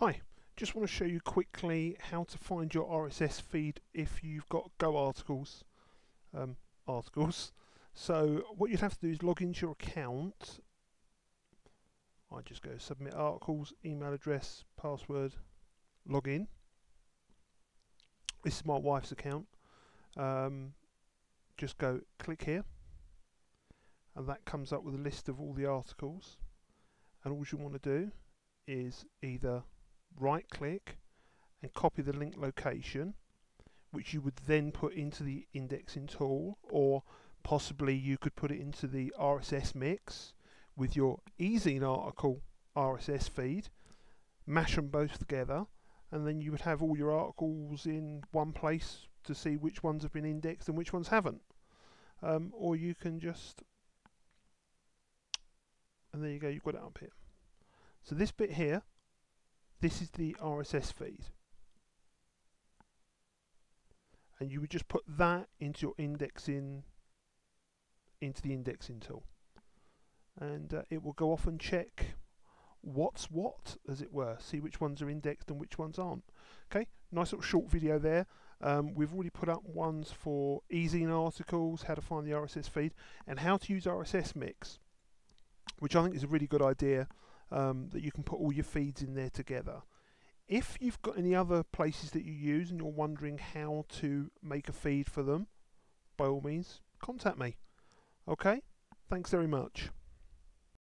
Hi, just want to show you quickly how to find your RSS feed if you've got GoArticles. Um, articles. So what you'd have to do is log into your account. I just go submit articles, email address, password, log in. This is my wife's account. Um, just go click here and that comes up with a list of all the articles and all you want to do is either right click and copy the link location which you would then put into the indexing tool or possibly you could put it into the RSS mix with your ezine article RSS feed mash them both together and then you would have all your articles in one place to see which ones have been indexed and which ones haven't. Um, or you can just and there you go you've got it up here. So this bit here this is the RSS feed. And you would just put that into your indexing, into the indexing tool. And uh, it will go off and check what's what, as it were, see which ones are indexed and which ones aren't. Okay, nice little short video there. Um, we've already put up ones for ezine articles, how to find the RSS feed, and how to use RSS Mix, which I think is a really good idea um, that you can put all your feeds in there together. If you've got any other places that you use and you're wondering how to make a feed for them, by all means, contact me. Okay? Thanks very much.